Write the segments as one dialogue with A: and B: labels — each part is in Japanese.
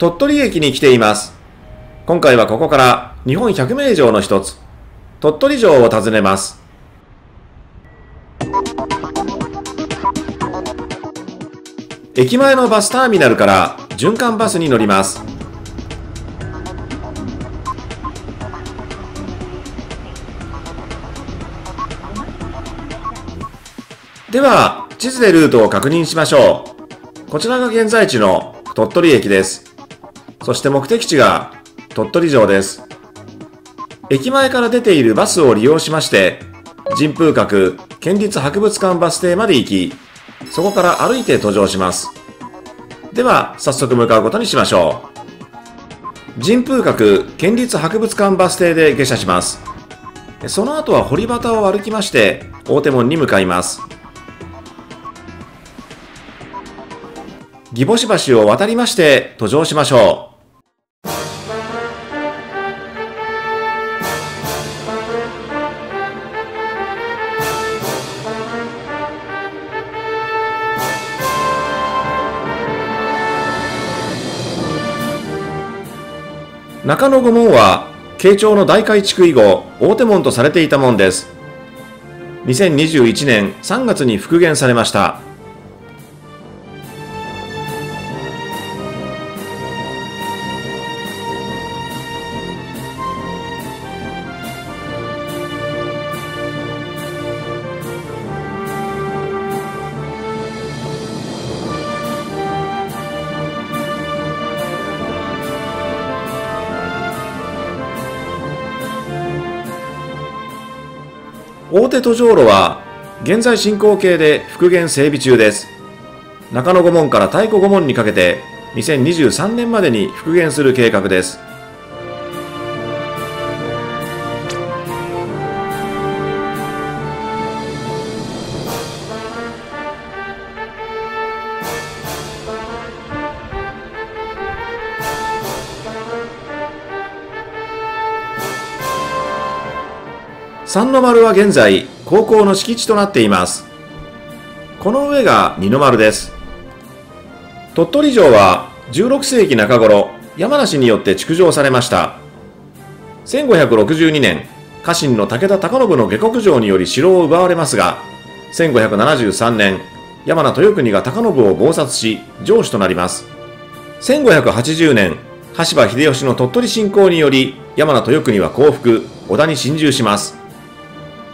A: 鳥取駅に来ています。今回はここから日本百名城の一つ、鳥取城を訪ねます。駅前のバスターミナルから循環バスに乗ります。では、地図でルートを確認しましょう。こちらが現在地の鳥取駅です。そして目的地が鳥取城です。駅前から出ているバスを利用しまして、神風閣県立博物館バス停まで行き、そこから歩いて途上します。では、早速向かうことにしましょう。神風閣県立博物館バス停で下車します。その後は堀端を歩きまして、大手門に向かいます。義母市橋を渡りまして途上しましょう。中野御門は、慶長の大改築以後、大手門とされていた門です。2021年3月に復元されました。大手途上路は現在進行形で復元整備中です。中野御門から太鼓御門にかけて2023年までに復元する計画です。三の丸は現在高校の敷地となっています。この上が二の丸です。鳥取城は16世紀中頃山梨によって築城されました。1562年家臣の武田貴信の下克上により城を奪われますが1573年山名豊国が貴信を謀殺し城主となります。1580年羽柴秀吉の鳥取侵攻により山名豊国は降伏織田に侵襲します。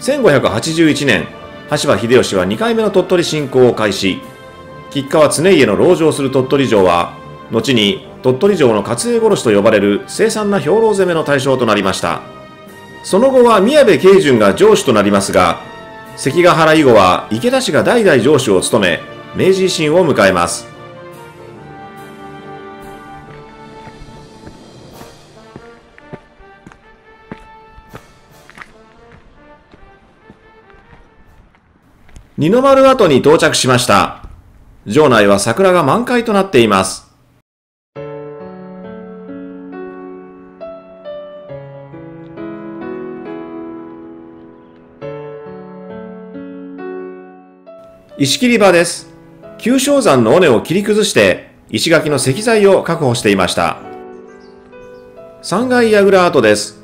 A: 1581年羽柴秀吉は2回目の鳥取侵攻を開始。吉川常家の籠城する鳥取城は後に鳥取城の勝栄殺しと呼ばれる凄惨な兵糧攻めの対象となりました。その後は宮部慶順が城主となりますが関ヶ原以後は池田氏が代々城主を務め明治維新を迎えます。二の丸跡に到着しました。城内は桜が満開となっています。石切り場です。旧正山の尾根を切り崩して石垣の石材を確保していました。三階櫓跡です。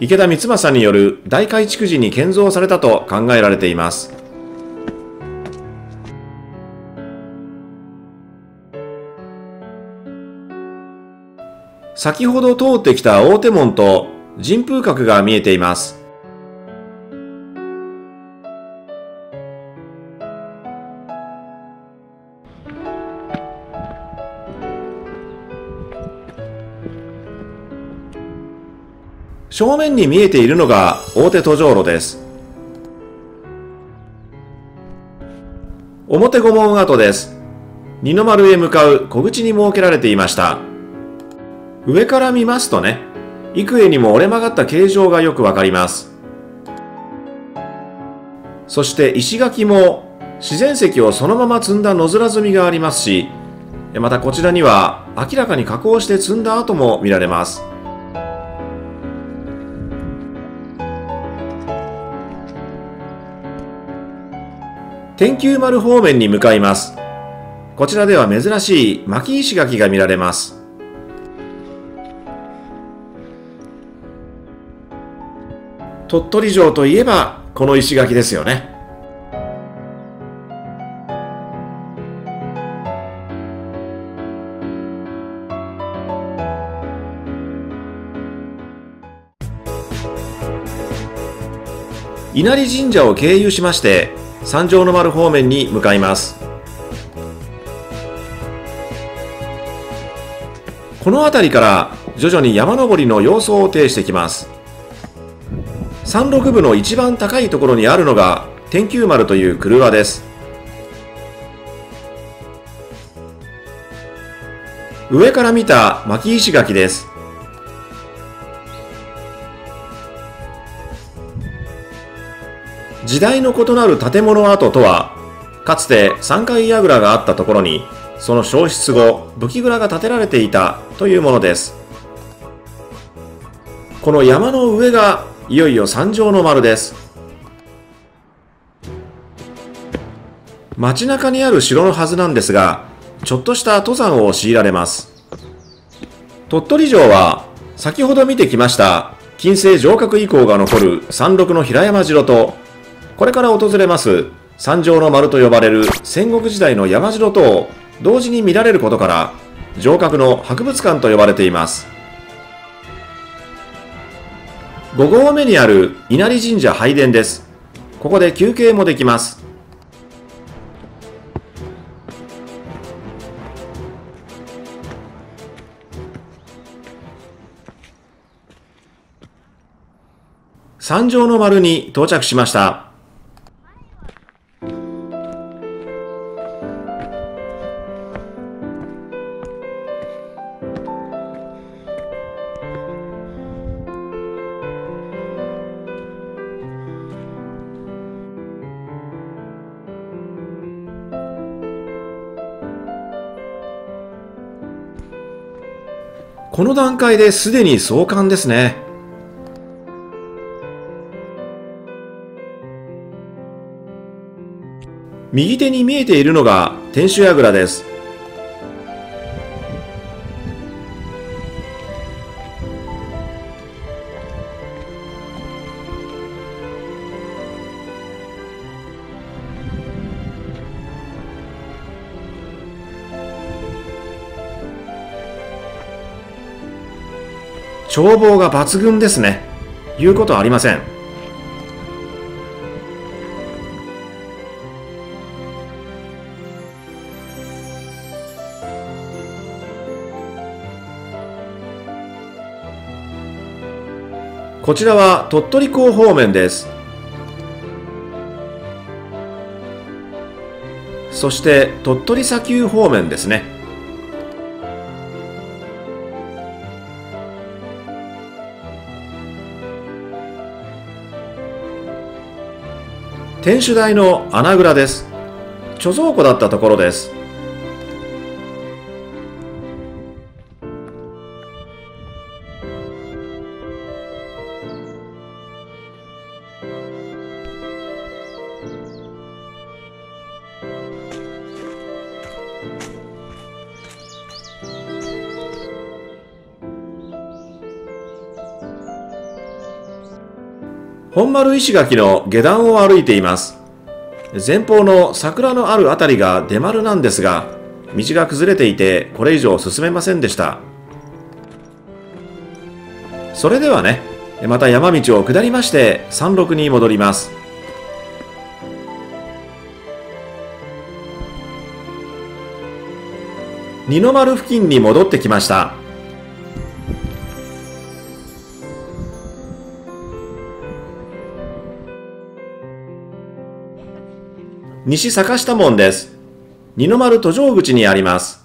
A: 池田光政による大改築時に建造されたと考えられています。先ほど通ってきた大手門と神風閣が見えています。正面に見えているのが大手途上路です。表御門跡です。二の丸へ向かう小口に設けられていました。上から見ますとね、幾重にも折れ曲がった形状がよくわかります。そして石垣も自然石をそのまま積んだ野面積みがありますし、またこちらには明らかに加工して積んだ跡も見られます。天球丸方面に向かいます。こちらでは珍しい巻石垣が見られます。鳥取城といえばこの石垣ですよね。稲荷神社を経由しまして三条の丸方面に向かいますこの辺りから徐々に山登りの様相を呈してきます山麓部の一番高いところにあるのが天球丸という車です。上から見た巻石垣です。時代の異なる建物跡とはかつて3階櫓があったところにその消失後武器蔵が建てられていたというものです。この山の上がいよいよ三条の丸です。街中にある城のはずなんですがちょっとした登山を強いられます。鳥取城は先ほど見てきました近世城郭遺構が残る山麓の平山城とこれから訪れます三条の丸と呼ばれる戦国時代の山城とを同時に見られることから城郭の博物館と呼ばれています。5合目にある稲荷神社拝殿です。ここで休憩もできます。三条の丸に到着しました。この段階ですでに送還ですね。右手に見えているのが天守櫓です。眺望が抜群ですね。言うことはありません。こちらは鳥取港方面です。そして鳥取砂丘方面ですね。天守台の穴蔵です。貯蔵庫だったところです。本丸石垣の下段を歩いています。前方の桜のある辺りが出丸なんですが、道が崩れていてこれ以上進めませんでした。それではね、また山道を下りまして山麓に戻ります。二の丸付近に戻ってきました。西坂下門です。二の丸途上口にあります。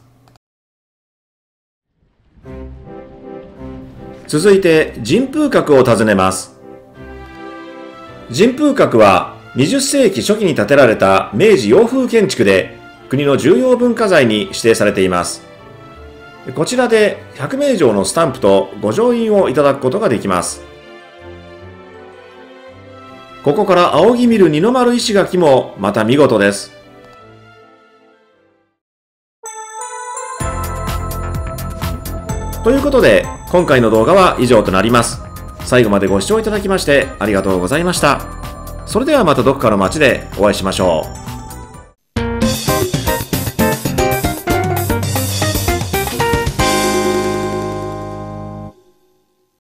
A: 続いて神風閣を訪ねます。神風閣は20世紀初期に建てられた明治洋風建築で国の重要文化財に指定されています。こちらで100名以上のスタンプとご乗員をいただくことができます。ここから仰ぎ見る二の丸石垣もまた見事です。ということで、今回の動画は以上となります。最後までご視聴いただきましてありがとうございました。それではまたどこかの街でお会いしましょう。